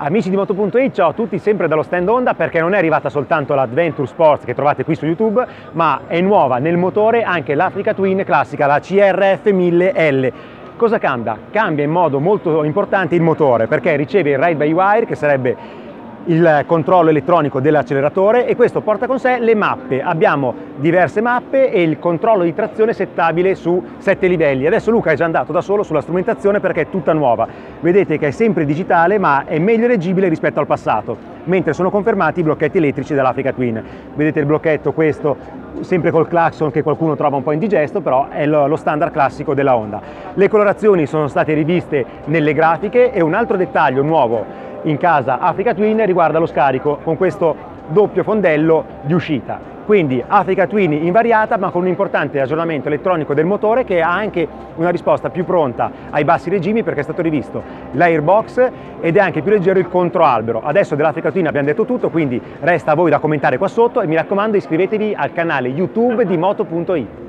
Amici di Moto.it, ciao a tutti, sempre dallo stand Honda perché non è arrivata soltanto l'Adventure Sports che trovate qui su YouTube, ma è nuova nel motore anche l'Africa Twin classica, la CRF 1000L. Cosa cambia? Cambia in modo molto importante il motore perché riceve il ride by wire che sarebbe il controllo elettronico dell'acceleratore e questo porta con sé le mappe. Abbiamo diverse mappe e il controllo di trazione settabile su sette livelli. Adesso Luca è già andato da solo sulla strumentazione perché è tutta nuova. Vedete che è sempre digitale ma è meglio leggibile rispetto al passato, mentre sono confermati i blocchetti elettrici dell'Africa Twin. Vedete il blocchetto questo sempre col clacson che qualcuno trova un po' indigesto, però è lo standard classico della Honda. Le colorazioni sono state riviste nelle grafiche e un altro dettaglio nuovo in casa Africa Twin riguarda lo scarico con questo doppio fondello di uscita. Quindi Africa Twin invariata ma con un importante aggiornamento elettronico del motore che ha anche una risposta più pronta ai bassi regimi perché è stato rivisto l'airbox ed è anche più leggero il controalbero. Adesso dell'Africa Twin abbiamo detto tutto, quindi resta a voi da commentare qua sotto e mi raccomando iscrivetevi al canale YouTube di Moto.it.